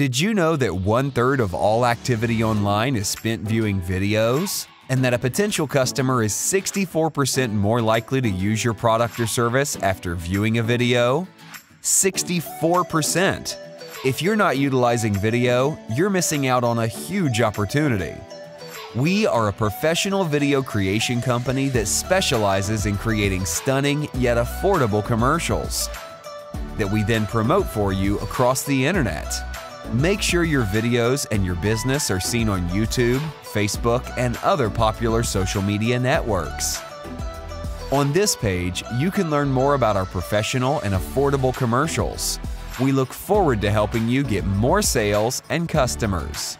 Did you know that one third of all activity online is spent viewing videos? And that a potential customer is 64% more likely to use your product or service after viewing a video? 64%! If you're not utilizing video, you're missing out on a huge opportunity. We are a professional video creation company that specializes in creating stunning yet affordable commercials that we then promote for you across the internet. Make sure your videos and your business are seen on YouTube, Facebook, and other popular social media networks. On this page, you can learn more about our professional and affordable commercials. We look forward to helping you get more sales and customers.